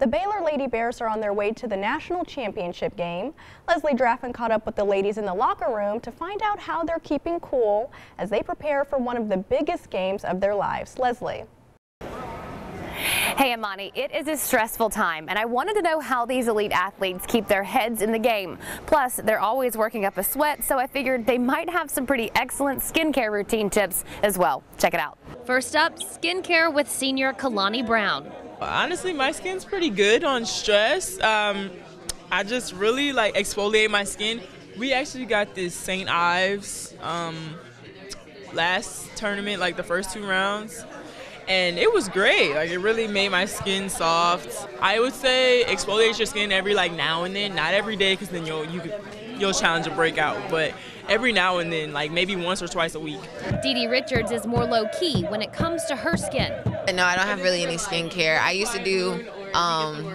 The Baylor Lady Bears are on their way to the national championship game. Leslie Draffin caught up with the ladies in the locker room to find out how they're keeping cool as they prepare for one of the biggest games of their lives. Leslie. Hey Amani, it is a stressful time and I wanted to know how these elite athletes keep their heads in the game. Plus, they're always working up a sweat, so I figured they might have some pretty excellent skincare routine tips as well. Check it out. First up, skincare with senior Kalani Brown. Honestly, my skin's pretty good on stress. Um, I just really like exfoliate my skin. We actually got this St. Ives um, last tournament, like the first two rounds, and it was great. Like it really made my skin soft. I would say exfoliate your skin every like now and then, not every day, because then you'll you you'll challenge a breakout, but every now and then, like maybe once or twice a week. DiDi Richards is more low key when it comes to her skin. No, I don't have really any skincare. I used to do um,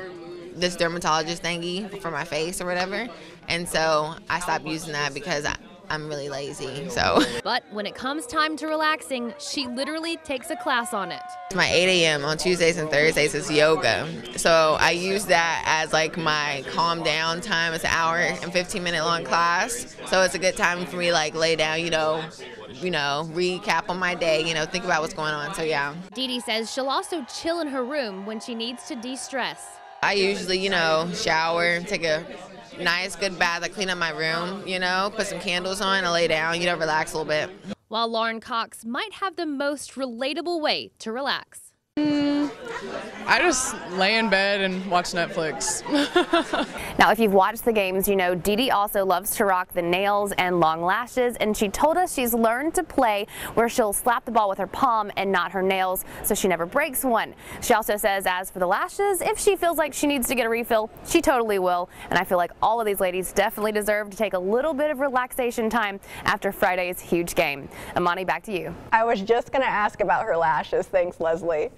this dermatologist thingy for my face or whatever, and so I stopped using that because I, I'm really lazy. So. But when it comes time to relaxing, she literally takes a class on it. My 8 a.m. on Tuesdays and Thursdays is yoga. So I use that as like my calm down time. It's an hour and 15 minute long class. So it's a good time for me to like lay down, you know, you know, recap on my day, you know, think about what's going on. So yeah. DiDi says she'll also chill in her room when she needs to de-stress. I usually, you know, shower, and take a nice, good bath. I clean up my room, you know, put some candles on, I lay down, you know, relax a little bit. While Lauren Cox might have the most relatable way to relax. Mm, I just lay in bed and watch Netflix. now, if you've watched the games, you know DiDi also loves to rock the nails and long lashes, and she told us she's learned to play where she'll slap the ball with her palm and not her nails so she never breaks one. She also says as for the lashes, if she feels like she needs to get a refill, she totally will. And I feel like all of these ladies definitely deserve to take a little bit of relaxation time after Friday's huge game. Amani, back to you. I was just going to ask about her lashes. Thanks, Leslie.